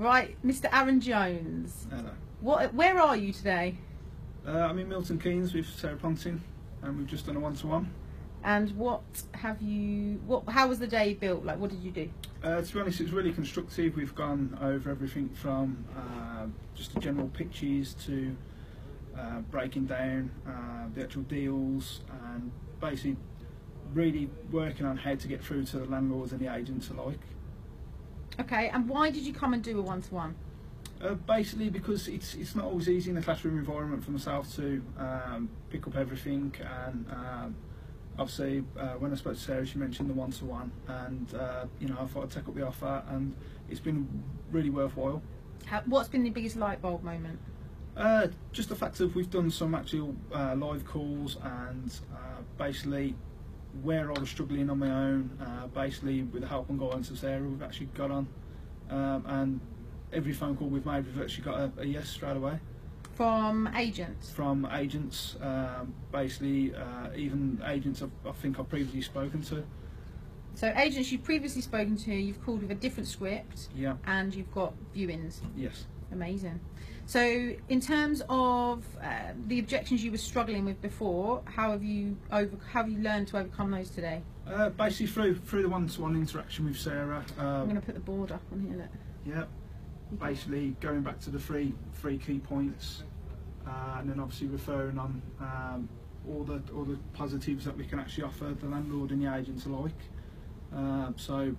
Right, Mr. Aaron Jones. Hello. What? Where are you today? Uh, I'm in Milton Keynes with Sarah Poynton, and we've just done a one-to-one. And what have you? What? How was the day built? Like, what did you do? Uh, to be honest, it's really constructive. We've gone over everything from uh, just the general pitches to uh, breaking down uh, the actual deals and basically really working on how to get through to the landlords and the agents alike. Okay. And why did you come and do a one-to-one? Uh, basically, because it's it's not always easy in a classroom environment for myself to um, pick up everything. And um, obviously, uh, when I spoke to Sarah, she mentioned the one to one, and uh, you know, I thought I'd take up the offer, and it's been really worthwhile. How, what's been the biggest light bulb moment? Uh, just the fact that we've done some actual uh, live calls and uh, basically where I was struggling on my own, uh, basically with the help and guidance of Sarah, we've actually got on, um, and every phone call we've made, we've actually got a, a yes straight away From agents. from agents. Um, basically, uh, even agents I've, I think I've previously spoken to. So agents you've previously spoken to, you've called with a different script, Yeah, and you've got viewings. yes. Amazing. So, in terms of uh, the objections you were struggling with before, how have you over? How have you learned to overcome those today? Uh, basically, through through the one-to-one interaction with Sarah. I'm Um, going to put the board up on here. Look. yeah, basically going back to the three three key points, uh, and then obviously referring on um, all the all the positives that we can actually offer the landlord and the agents alike. Uh, so,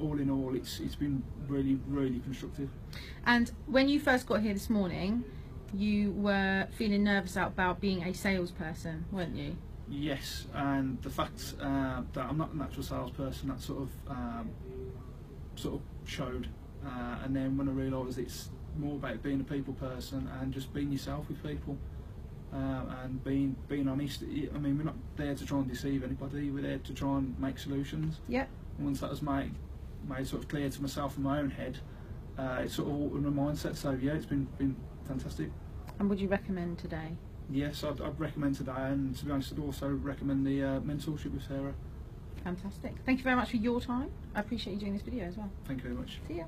all in all, it's it's been really really constructive. And when you first got here this morning, you were feeling nervous about being a salesperson, weren't you? Yes, and the fact uh, that I'm not a natural salesperson, that sort of um, sort of showed. Uh, and then when I realised it's more about being a people person and just being yourself with people, uh, and being being honest. I mean, we're not there to try and deceive anybody. We're there to try and make solutions. Yep. And once that was made made sort of clear to myself in my own head, uh, it's sort of altered my mindset. So yeah, it's been been fantastic. And would you recommend today? Yes, I'd, I'd recommend today, and to be honest, I'd also recommend the uh, mentorship with Sarah. Fantastic. Thank you very much for your time. I appreciate you doing this video as well. Thank you very much. See ya.